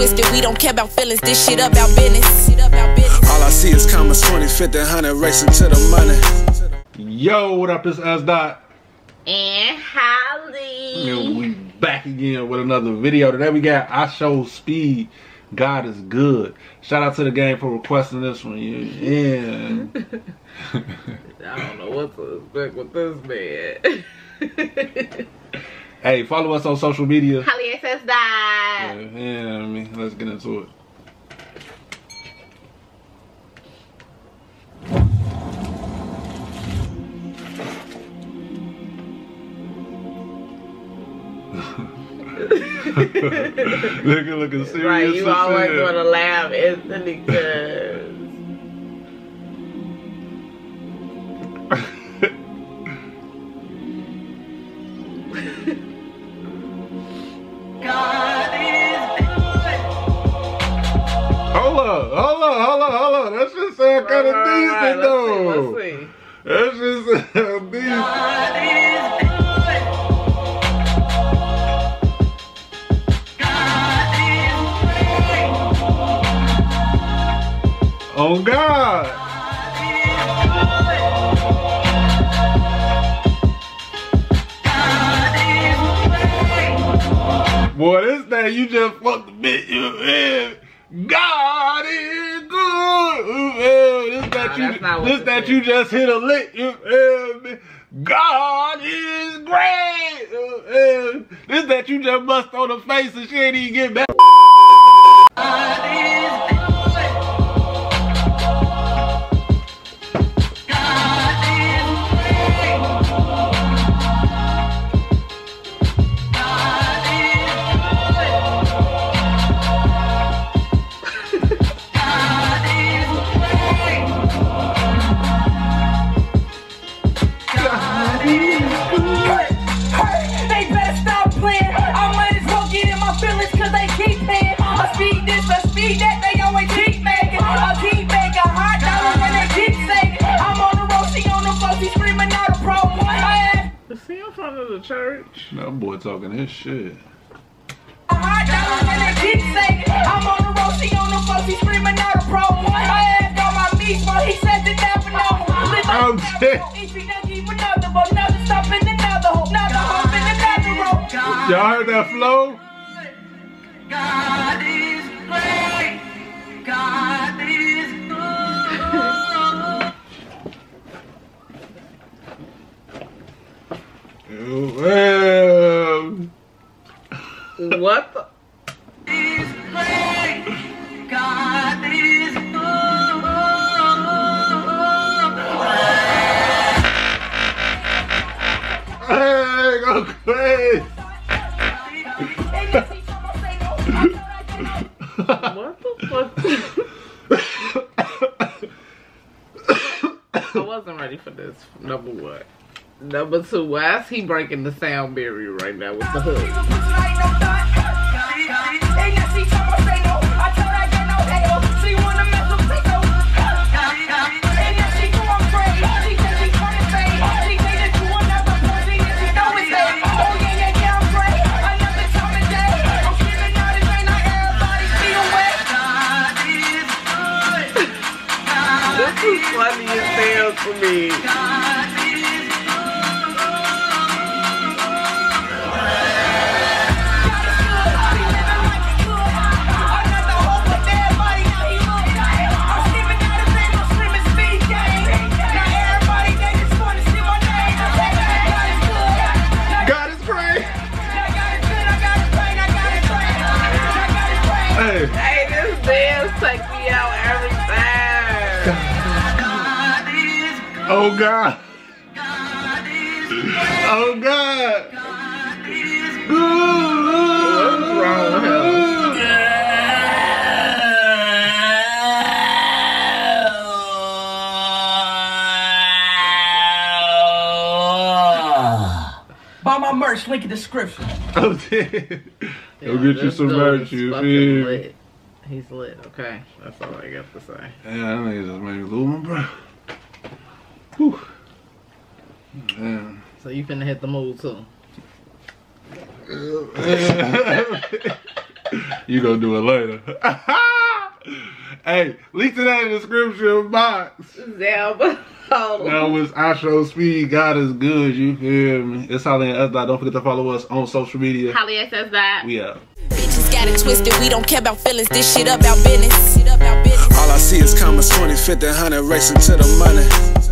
twisted. We don't care about feelings. This shit about business. All I see is commas 20, 50, 100 racing to the money. Yo, what up? It's Sdot. And Holly. And we back again with another video. Today we got IShowSpeed. God is good. Shout out to the game for requesting this one. Yeah. I don't know what to expect with this man. hey, follow us on social media. Holly SS died. Yeah, yeah, I mean, let's get into it. Nigga looking serious. Right, you always want to laugh instantly up, hold up, hold up, hold up. That shit sound kind of decent though. Let's see. That shit sound decent. Oh God. Boy, this thing you just fucked the bit. You feel me? God is good. You feel? This that Nah, you, not this this that is. you just hit a lick. You feel? God is great. You feel? This that you just bust on the face and she ain't even get back. In front of the church? That boy talking his shit. hot dollars and they keep saying. I'm on the road, she on the floor, she screaming out a pro. I ask on my meat, but he says it never know. I'm dead. If he doesn't keep another, but another stop in another hole, another hole in another road. Y'all heard that flow? God go. What the fuck? I wasn't ready for this. Number one. Number two, why is he breaking the sound barrier right now with the hook? Is funny as hell to me. God is great. Hey, Hey, this dance oh God. Oh God. What's wrong with him? Buy my merch, link in the description. Oh, dead. Go get you some merch, you fucking feel. He's lit, okay? That's all I got to say. Yeah, that nigga just made me lose my breath. Whew. Damn. So you finna hit the move too. you gonna do it later. hey, link to that in the description box. Zeb. Oh. That was IShowSpeed. God is good. You feel me? It's Holly and us. Don't forget to follow us on social media. Holly says that. We out. Bitches got it twisted. We don't care about feelings. This shit about business. Shit about business. All I see is commas 20, 50, 100 racing to the money.